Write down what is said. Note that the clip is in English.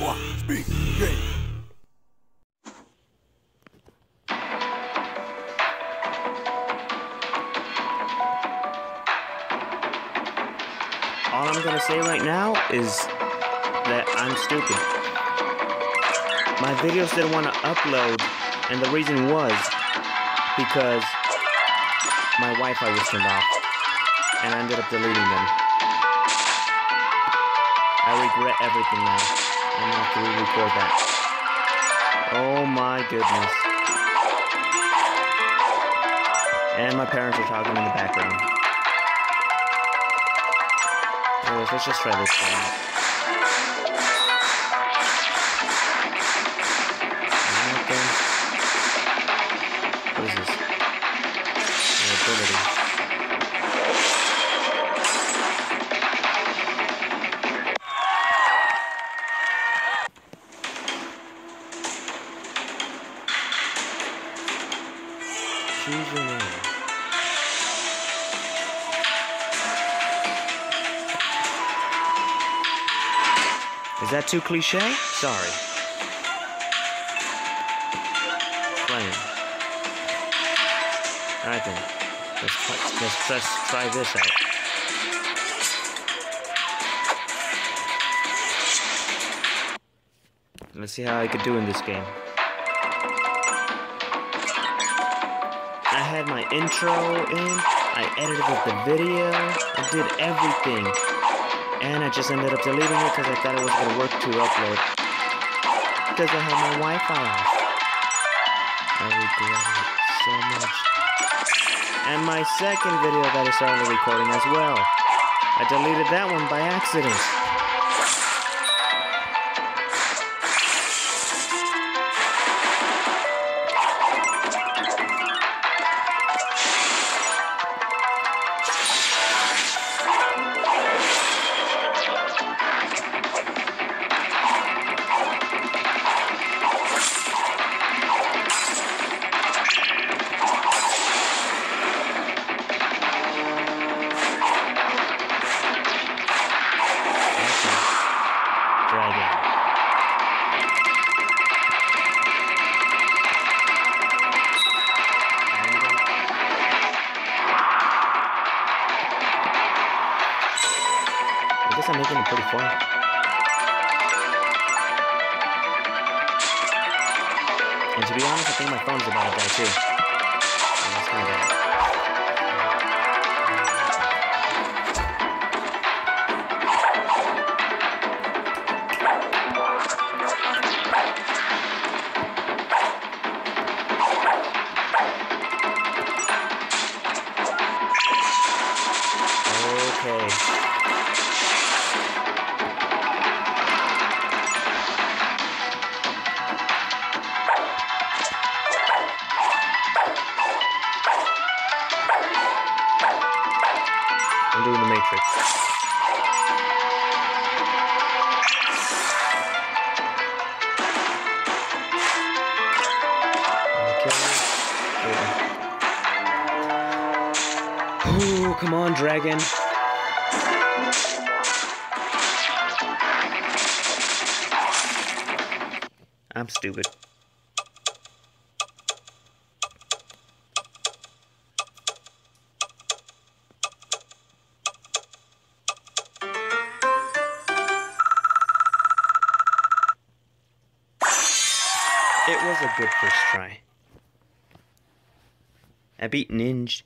All I'm gonna say right now is that I'm stupid. My videos didn't want to upload, and the reason was because my Wi-Fi was turned off, and I ended up deleting them. I regret everything now. I'm have to re-record that. Oh my goodness. And my parents are talking in the background. Anyways, let's just try this one. Name. Is that too cliche? Sorry. Playing. Alright then. Let's try, let's just try this out. Let's see how I could do in this game. I had my intro in, I edited the video, I did everything. And I just ended up deleting it because I thought it was going to work to upload. Because I had my Wi-Fi off. I regret it so much. And my second video that I started recording as well. I deleted that one by accident. Making it pretty far. And to be honest, I think my phone's about to die too. So that's kind of bad. Okay. I'm doing the Matrix. Come on, dragon. I'm stupid. Was a good first try. I beat Ninja.